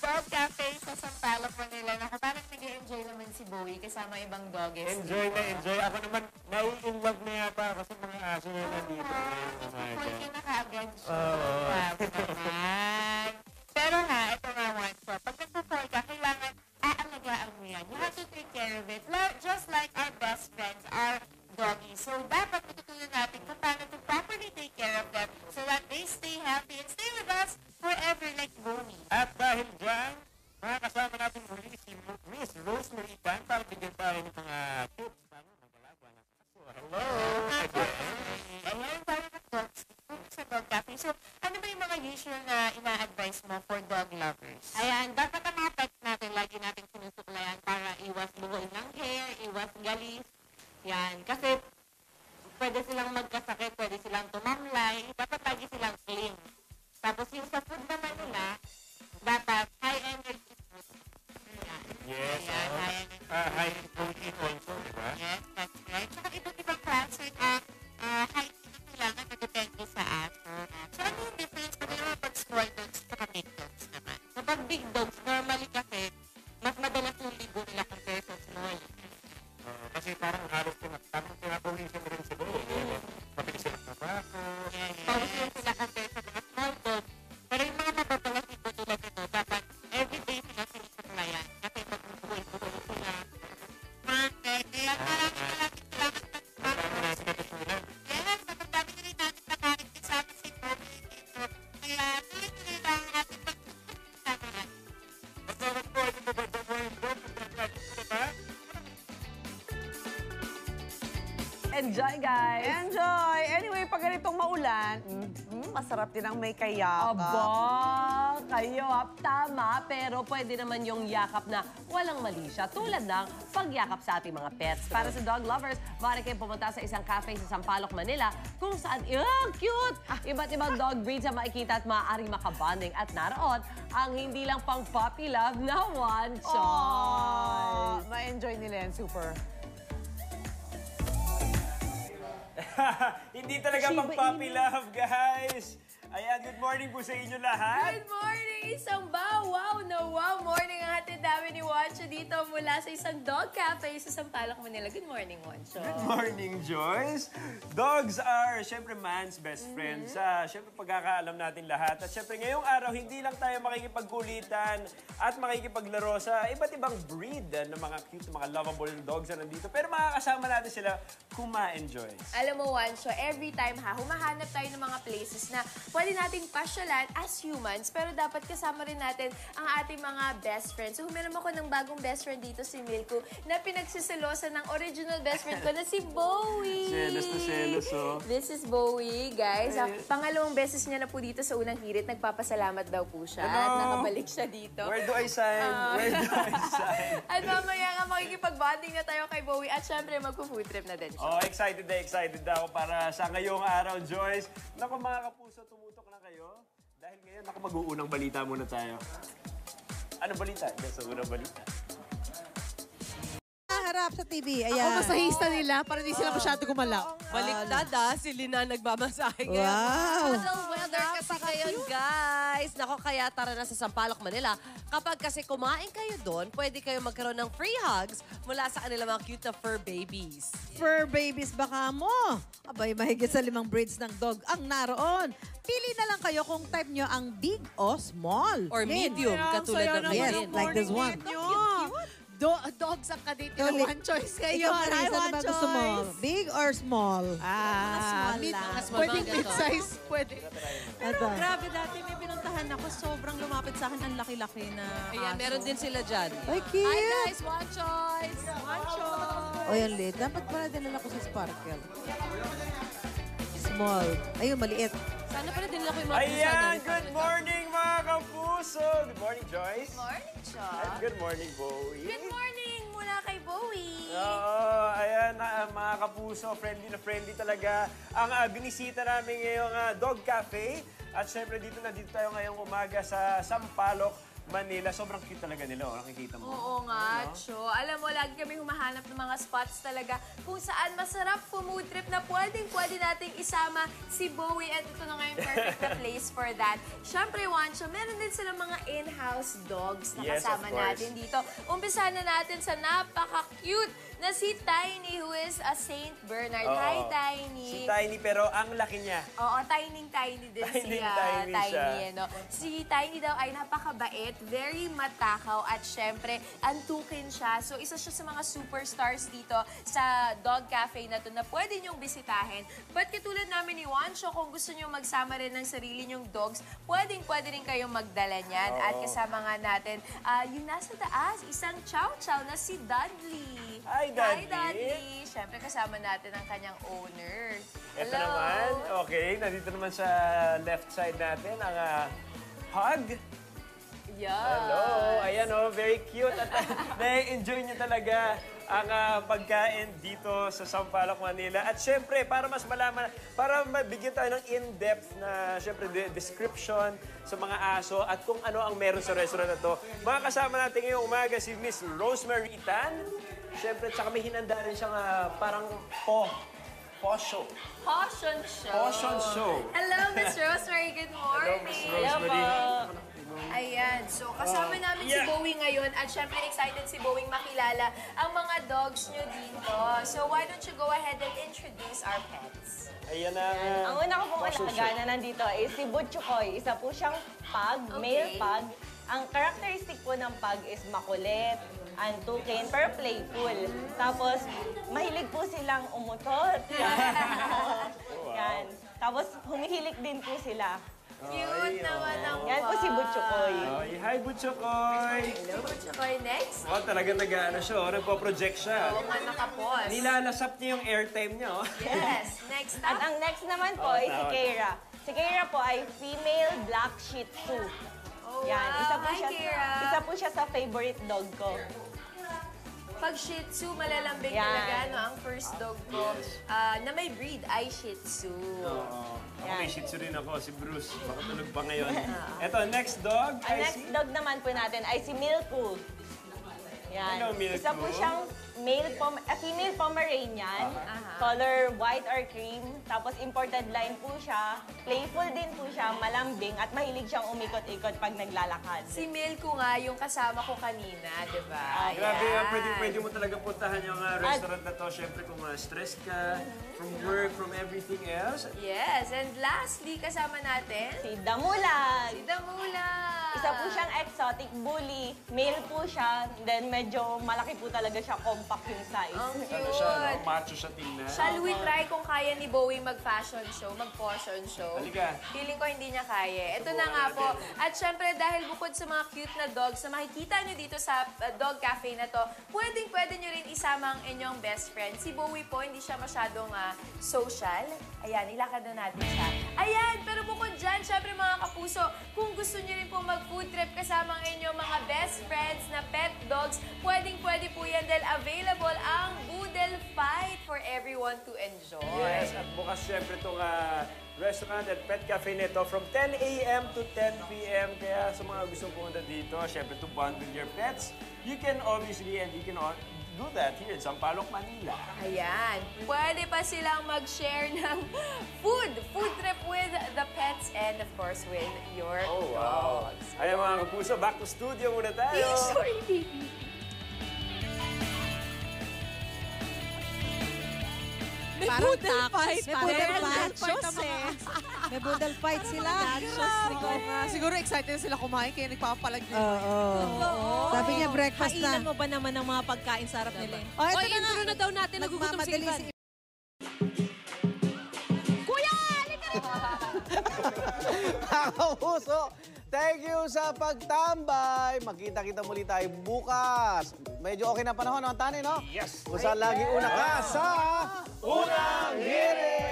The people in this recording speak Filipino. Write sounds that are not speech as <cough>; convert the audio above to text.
Dog Cafe sa Sampaloc, Manila. Naku, parang nag-enjoy naman si Bowie kasama ibang doggies. Enjoy na enjoy. Ako naman, nai-inlove na yata ako sa mga aso na nandito. ngayon, umaga. Fully na kaagad siya. Oo. Grabe naman. <laughs> Pero nga, ito nga ina-advise mo for dog lovers? Ayan, dapat ang mga pets natin, lagi natin sinusuklayan para iwas buhol ng hair, iwas galis. Yan, kasi pwede silang magkasakit, pwede silang tumamlay, dapat lagi silang clean. Tapos yung sa food naman nila, dapat high energy food. Yan. Yes. Ayan, oh. high energy Ah, high in protein also, di ba? Yes, that's right. Tsaka iba't ibang klase ng uh, height na kailangan na depende big dogs, normally Enjoy, guys! Enjoy! Anyway, pag ganitong maulan, mm, masarap din ang may kayaka. Aba, kayo ha, tama, pero pwede naman yung yakap na walang mali siya. Tulad ng pagyakap sa ating mga pets. Para sa dog lovers, maaari kayong pumunta sa isang cafe sa Sampaloc, Manila, kung saan, oh, cute! Iba't ibang dog breeds ang makikita at maaaring makabanding. At naroon, ang hindi lang pang puppy love na one Oh, choice. ma-enjoy nila yan, super. <laughs> Hindi talaga pang puppy love, guys. Ayan, good morning po sa inyo lahat. Good morning! Isang ba? Wow na wow! Morning ang hatid namin ni Wancho dito mula sa isang dog cafe sa Sampaloc, Manila. Good morning, Wancho. Good morning, Joyce. Dogs are, syempre, man's best friend. Sa, syempre, pagkakaalam natin lahat. At syempre, ngayong araw, hindi lang tayo makikipagkulitan at makikipaglaro sa iba't ibang breed ah, ng mga cute, mga lovable dogs na nandito. Pero makakasama natin sila kung ma-enjoy. Alam mo, Wancho, every time ha, humahanap tayo ng mga places na pwede nating pasyalan as humans, pero dapat kasama rin natin ang ating mga best friends. So, humiram ako ng bagong best friend dito, si Milko, na pinagsisilosa ng original best friend ko na si Bowie. Selos na selos, oh. This is Bowie, guys. Ah, pangalawang beses niya na po dito sa unang hirit. Nagpapasalamat daw po siya. At Hello? nakabalik siya dito. Where do I sign? Where do I <laughs> sign? At mamaya nga makikipag-bonding na tayo kay Bowie at syempre magpo-food trip na din siya. Oh, excited na excited na ako para sa ngayong araw, Joyce. Naku mga kapuso, tumutok na kayo. Dahil ngayon, ako mag-uunang balita muna tayo. Ano balita? Yes, sa unang balita. Harap sa TV. Ako Ayan. masahista nila para hindi sila masyado gumalaw. Baliktad ah, si Lina nagbamasahe ngayon. Wow. Cuddle weather kasi ngayon, guys. Nako, kaya tara na sa Sampaloc, Manila. Kapag kasi kumain kayo doon, pwede kayo magkaroon ng free hugs mula sa kanilang mga cute na fur babies. Fur babies baka mo. Abay, mahigit sa limang breeds ng dog ang naroon. Pili na lang kayo kung type nyo ang big o small. Or Lin. medium, katulad ng Yes, like this one. Do dogs ang kadate Ikaw, ng Li- one choice Ikaw, ngayon. Hi, Aris, ano ba gusto mo? choice. Big or small? Ah, mid, lang. Mga ganito. mid-size, pwede. Ito. Grabe dati, may pinuntahan ako. Sobrang lumapit sa akin ang laki-laki na Ayan, meron din sila dyan. Ay, cute. Hi guys, one choice! One choice. O yan, Lid. Dapat pala dinala ko sa Sparkle. Small. Ayun, maliit. Sana pala din ako yung mga Ayan, good morning mga kapuso! Good morning, Joyce. Morning. And good morning, Bowie. Good morning mula kay Bowie. Oo, ayan na mga kapuso, friendly na friendly talaga ang uh, binisita namin ngayong ah, Dog Cafe. At syempre dito na dito tayo ngayong umaga sa Sampaloc, Manila. Sobrang cute talaga nila. Oh. Nakikita mo. Oo nga, Cho. Alam mo, lagi kami humahanap ng mga spots talaga kung saan masarap food trip na pwedeng pwede nating isama si Bowie at ito na nga yung perfect na <laughs> place for that. Siyempre, Wancho, meron din silang mga in-house dogs na Yes, of kasama course. natin dito. Umpisa na natin sa napaka-cute na si Tiny who is a Saint Bernard. Oo. Hi, Tiny! Si Tiny, pero ang laki niya. Oo, tiny tiny din Tiny, siya. tiny siya. ano. Si Tiny daw ay napakabait, very matakaw, at syempre, antukin siya. So, isa siya sa mga superstars dito sa dog cafe na to na pwede niyong bisitahin. But katulad namin ni Wancho, kung gusto niyo magsama rin ng sarili niyong dogs, pwedeng pwede rin kayong magdala niyan. At kasama nga natin, ah, yung nasa taas, isang chow-chow na si Dudley. Hi, Hi, Dudley. Dudley. Syempre, kasama natin ang kanyang owner. Ito Hello. naman, okay, nandito naman sa left side natin ang ah, hug. Yes. Hello! Ayan oh, very cute at <laughs> na-enjoy niyo talaga ang ah, pagkain dito sa Sampaloc, Manila. At syempre, para mas malaman, para mabigyan tayo ng in-depth na syempre de- description sa mga aso at kung ano ang meron sa restaurant na to. Mga kasama natin ngayong umaga si Miss Rosemary Tan. Syempre, tsaka may hinanda rin siyang ah, parang po, po show. Caution show. Caution show. Hello, Miss Rosemary. Good <laughs> Hello, morning. Miss Rosemary. Ayan. So, kasama namin si. Bowie ngayon at syempre excited si Bowie makilala ang mga dogs nyo dito. So, why don't you go ahead and introduce our pets? Ayan na. Ang una ko pong Caution alaga na nandito is si Butchukoy. Isa po siyang pug, male Okay. pug. Ang characteristic po ng pug is makulit, antukin, pero playful. Tapos, mahilig po silang umutot. <laughs> Yan. Tapos, humihilik din po sila. Cute naman ang Yan po si pug. Butchukoy. Ay, hi, Butchokoy! Hello, Butchukoy. Next. Oh, talaga nag-ano siya, oh, nagpo-project siya. Oo nga, nakapos. Nilalasap niya yung airtime niya, oh. Yes. Next At up. ang next naman po Oh, ay si. Keira. Si Keira po ay female black shih tzu. Yan, wow. isa po Hi, siya, Kira. isa po siya sa favorite dog ko. Pag Shih Tzu, malalambing Yan. talaga, no? Ang first dog ko ah, na may breed ay Shih Tzu. Oo. Ako may shih tzu rin ako, si Bruce. Makatulog pa ngayon. <laughs> Eto, next dog. Ang next see. dog naman po natin ay si Milku. Yan. Hello, Milku. Isa po siyang male pom a female Pomeranian. Aha. Color white or cream. Tapos imported line po siya. Playful din po siya, malambing at mahilig siyang umikot-ikot pag naglalakad. Si Milko nga yung kasama ko kanina, di ba? Grabe, Ayan. ah, pwede, pwede mo talaga puntahan yung ah, restaurant na to. Siyempre, kung uh, stressed ka, from work, from everything else. Yes, and lastly, kasama natin, Si Damulag. si Damula. Isa po siyang exotic bully. Male po siya. Then medyo malaki po talaga siya. Compact yung size. Ang Ano siya, no? cute. Macho siya tingnan. Shall we try kung kaya ni Bowie mag-fashion show, mag-portion show? Halika. Feeling ko hindi niya kaya. Ito na nga po. At syempre, dahil bukod sa mga cute na dogs na makikita niyo dito sa uh, dog cafe na to, pwedeng pwede niyo rin isama ang inyong best friend. Si Bowie po, hindi siya masyadong ah, social. Ayan, ilakad na natin siya. Ayan, pero gusto niyo rin po mag-food trip kasama ang inyong mga best friends na pet dogs, pwedeng pwede po yan dahil available ang Boodle Fight for everyone to enjoy. Yes, at bukas siyempre itong ah, restaurant at pet cafe nito from 10 a.m. to 10 p.m. Kaya sa mga gusto pumunta dito, siyempre to bond with your pets, you can obviously and you can do that here in Sampaloc, Manila. Ayan. Pwede pa silang mag-share ng food. Food trip with the pets and of course with your Oh, wow. dogs. Ayan mga kapuso, back to studio muna tayo. Sorry, baby. Parang poodle tacos, fight. may nachos fight. <laughs> May boodle fight sila. Nga. Siguro excited sila kumain kaya nagpapalag din. Oo. Sabi niya breakfast na. Kainan mo ba naman ng mga pagkain sarap nila? Oh, na intro nga. na daw natin. Nagugutom si Ivan. si <laughs> Mga puso, thank you sa pagtambay. Magkita-kita muli tayo bukas. Medyo okay na panahon, no, Tani, no? Yes. Kung saan lagi una ka sa Unang Hirit!